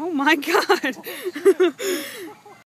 Oh my god.